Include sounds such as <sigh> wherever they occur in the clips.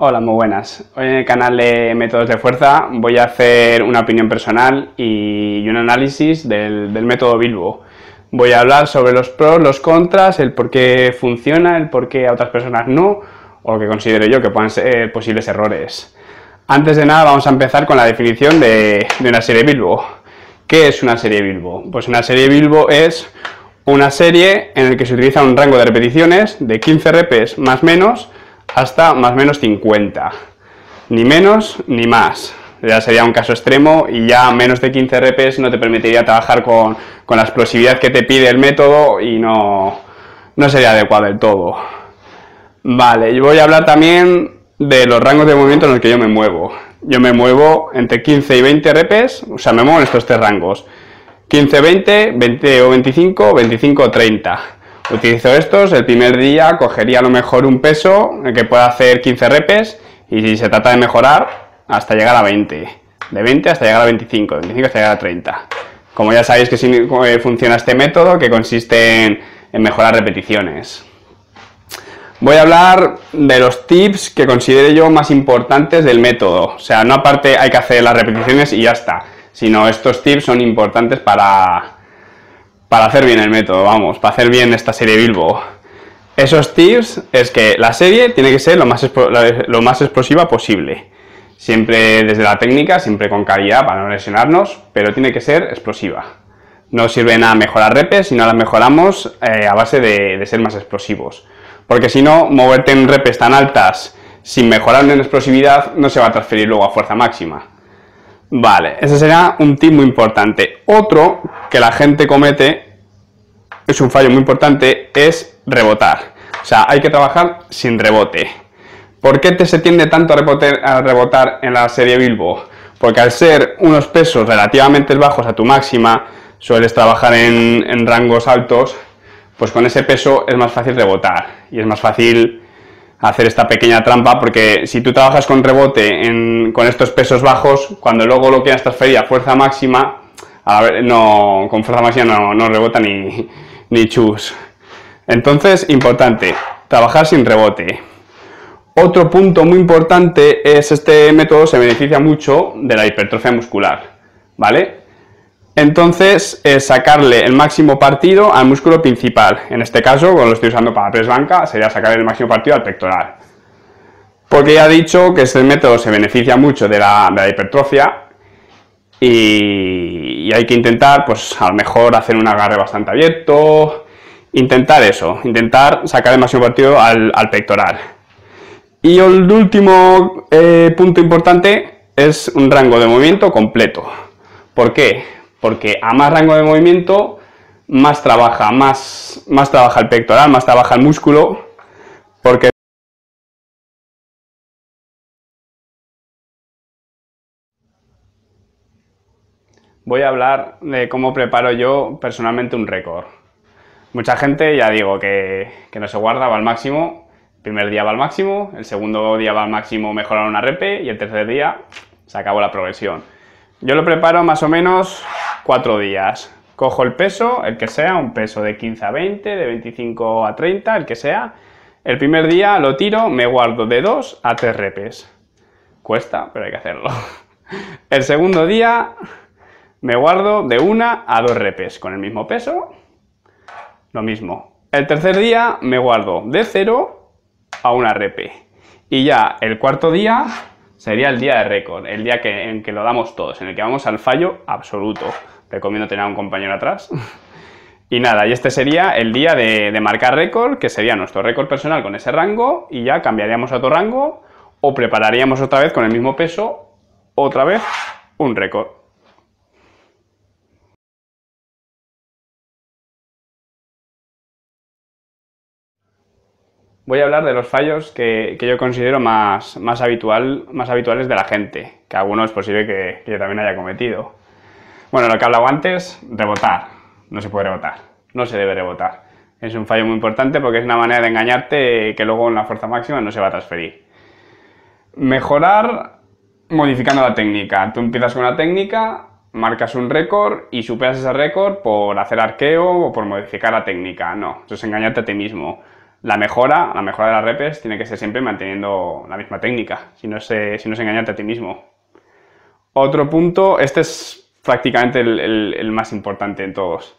Hola, muy buenas. Hoy en el canal de Métodos de Fuerza voy a hacer una opinión personal y un análisis del, método Bilbo. Voy a hablar sobre los pros, los contras, el por qué funciona, el por qué a otras personas no, o lo que considero yo que puedan ser posibles errores. Antes de nada vamos a empezar con la definición de, de una serie Bilbo. ¿Qué es una serie Bilbo? Pues una serie Bilbo es una serie en la que se utiliza un rango de repeticiones de 15 repes más menos hasta más o menos 50. Ni menos ni más. Ya sería un caso extremo y ya menos de 15 repes no te permitiría trabajar con, la explosividad que te pide el método y no, no sería adecuado del todo. Vale, y voy a hablar también de los rangos de movimiento en los que yo me muevo. Yo me muevo entre 15 y 20 repes, o sea, me muevo en estos tres rangos. 15, 20, 20 o 25, 25 o 30. Utilizo estos, el primer día cogería a lo mejor un peso que pueda hacer 15 repes y si se trata de mejorar hasta llegar a 20. De 20 hasta llegar a 25, de 25 hasta llegar a 30. Como ya sabéis que eh, funciona este método que consiste en, en mejorar repeticiones. Voy a hablar de los tips que considero yo más importantes del método. O sea, no aparte hay que hacer las repeticiones y ya está, sino estos tips son importantes para, para hacer bien el método, vamos, para hacer bien esta serie Bilbo. Esos tips es que la serie tiene que ser lo más, lo más explosiva posible. Siempre desde la técnica, siempre con calidad para no lesionarnos, pero tiene que ser explosiva. No sirve nada mejorar repes si no las mejoramos eh, a base de, de, ser más explosivos. Porque si no, moverte en repes tan altas sin mejorar en explosividad no se va a transferir luego a fuerza máxima. Vale, ese sería un tip muy importante. Otro que la gente comete, es un fallo muy importante, es rebotar. O sea, hay que trabajar sin rebote. ¿Por qué te se tiende tanto a rebotar, en la serie Bilbo? Porque al ser unos pesos relativamente bajos a tu máxima, sueles trabajar en, en rangos altos, pues con ese peso es más fácil rebotar y es más fácil hacer esta pequeña trampa porque si tú trabajas con rebote con estos pesos bajos, cuando luego lo quieras transferir a fuerza máxima, no, con fuerza máxima no, rebota ni, <laughs> ni chus. Entonces, importante, trabajar sin rebote. Otro punto muy importante es este método se beneficia mucho de la hipertrofia muscular, ¿vale? Entonces, es sacarle el máximo partido al músculo principal. En este caso, como lo estoy usando para press banca, sería sacar el máximo partido al pectoral. Porque ya he dicho que este método se beneficia mucho de la, hipertrofia y, hay que intentar, pues a lo mejor hacer un agarre bastante abierto, intentar eso, intentar sacar el máximo partido al, pectoral. Y el último eh, punto importante es un rango de movimiento completo. ¿Por qué? Porque a más rango de movimiento, más trabaja, más, más trabaja el pectoral, más trabaja el músculo, porque voy a hablar de cómo preparo yo personalmente un récord. Mucha gente, ya digo, que, que, no se guarda, va al máximo. El primer día va al máximo, el segundo día va al máximo mejorar una repe y el tercer día se acabó la progresión. Yo lo preparo más o menos cuatro días. Cojo el peso, el que sea, un peso de 15 a 20, de 25 a 30, el que sea. El primer día lo tiro, me guardo de 2 a 3 repes. Cuesta, pero hay que hacerlo. <laughs> El segundo día me guardo de 1 a 2 repes con el mismo peso. Lo mismo. El tercer día me guardo de 0 a 1 repe. Y ya el cuarto día sería el día de récord, el día que, en que lo damos todos, en el que vamos al fallo absoluto recomiendo tener a un compañero atrás. Y nada, y este sería el día de, marcar récord, que sería nuestro récord personal con ese rango, y ya cambiaríamos a otro rango, o prepararíamos otra vez con el mismo peso, otra vez un récord. Voy a hablar de los fallos que, yo considero más, más, habitual, más habituales de la gente, que algunos es posible que yo también haya cometido. Bueno, lo que hablaba antes, rebotar. No se puede rebotar. No se debe rebotar. Es un fallo muy importante porque es una manera de engañarte que luego en la fuerza máxima no se va a transferir. Mejorar modificando la técnica. Tú empiezas con una técnica, marcas un récord y superas ese récord por hacer arqueo o por modificar la técnica. No, eso es engañarte a ti mismo. La mejora, la mejora de las repes tiene que ser siempre manteniendo la misma técnica, si no, se, si no es engañarte a ti mismo. Otro punto, este es prácticamente el, más importante en todos.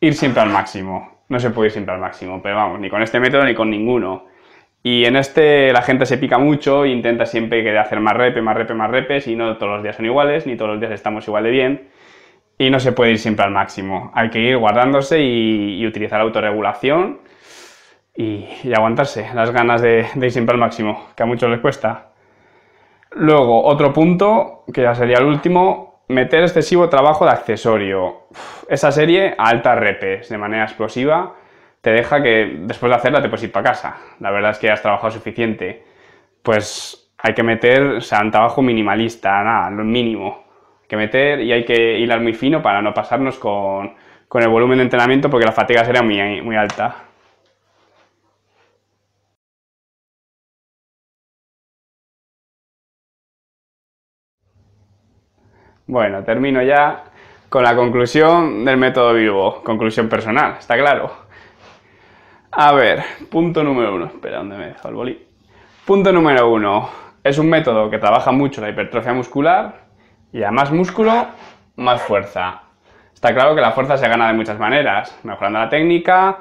Ir siempre al máximo. No se puede ir siempre al máximo, pero vamos, ni con este método ni con ninguno. Y en este la gente se pica mucho e intenta siempre querer hacer más repes, más repes, más repes y no todos los días son iguales, ni todos los días estamos igual de bien. Y no se puede ir siempre al máximo. Hay que ir guardándose y, utilizar la autorregulación y, aguantarse las ganas de, de ir siempre al máximo, que a muchos les cuesta. Luego, otro punto, que ya sería el último, meter excesivo trabajo de accesorio. Esa serie a altas repes, de manera explosiva, te deja que después de hacerla te puedes ir para casa. La verdad es que has trabajado suficiente. Pues hay que meter, o sea, un trabajo minimalista, nada, lo mínimo. Hay que meter y hay que hilar muy fino para no pasarnos con, con el volumen de entrenamiento porque la fatiga sería muy, muy alta. Bueno, termino ya con la conclusión del método vivo. Conclusión personal, ¿está claro? A ver, punto número uno. Espera, ¿dónde me dejo el boli? Punto número uno. Es un método que trabaja mucho la hipertrofia muscular y a más músculo, más fuerza. Está claro que la fuerza se gana de muchas maneras, mejorando la técnica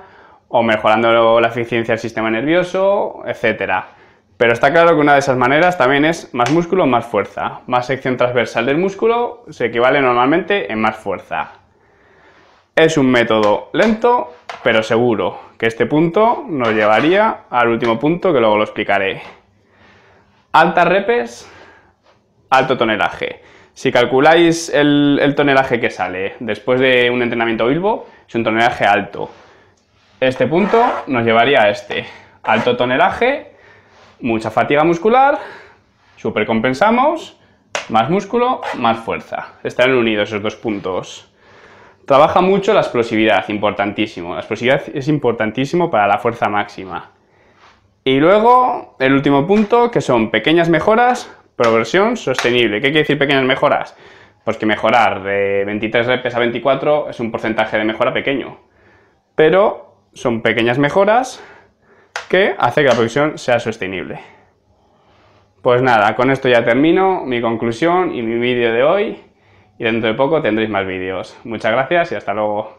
o mejorando la eficiencia del sistema nervioso, etcétera. Pero está claro que una de esas maneras también es más músculo, más fuerza. Más sección transversal del músculo se equivale normalmente en más fuerza. Es un método lento, pero seguro, que este punto nos llevaría al último punto que luego lo explicaré. Altas repes, alto tonelaje. Si calculáis el, el tonelaje que sale después de un entrenamiento Bilbo, es un tonelaje alto. Este punto nos llevaría a este. Alto tonelaje, mucha fatiga muscular, supercompensamos, más músculo, más fuerza. Están unidos esos dos puntos. Trabaja mucho la explosividad, importantísimo. La explosividad es importantísimo para la fuerza máxima. Y luego, el último punto, que son pequeñas mejoras, progresión sostenible. ¿Qué quiere decir pequeñas mejoras? Pues que mejorar de 23 reps a 24 es un porcentaje de mejora pequeño. Pero son pequeñas mejoras que hace que la progresión sea sostenible. Pues nada, con esto ya termino mi conclusión y mi vídeo de hoy y dentro de poco tendréis más vídeos. Muchas gracias y hasta luego.